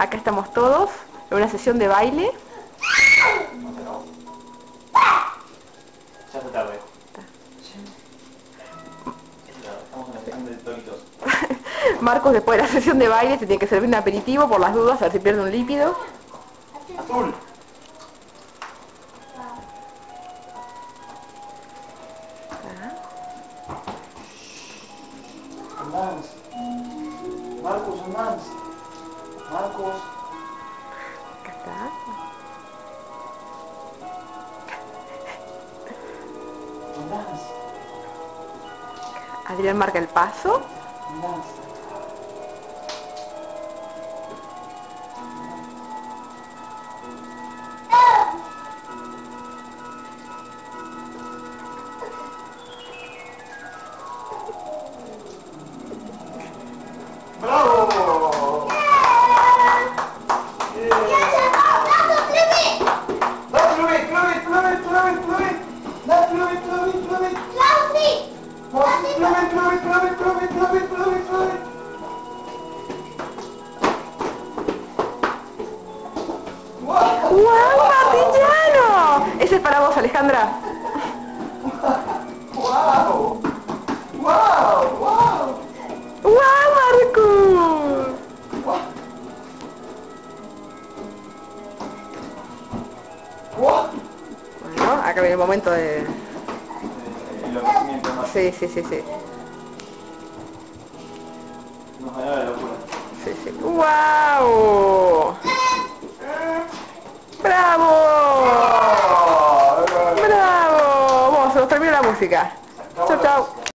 Acá estamos todos en una sesión de baile. Ya está tarde. Marcos después de la sesión de baile se tiene que servir un aperitivo por las dudas, a ver si pierde un líquido. Azul. Andans. Marcos, Andans. Marcos. Acá está. Adrián marca el paso. Andans. ¡Guau! ¡Wow, Martillano! Ese es para vos, Alejandra. ¡Wow! ¡Wow! ¡Wow! ¡Wow, Marcos! ¡Wow! Bueno, acá viene el momento de... Sí, sí, sí, sí. Nos la locura. sí, sí. ¡Wow! Tchau, tchau.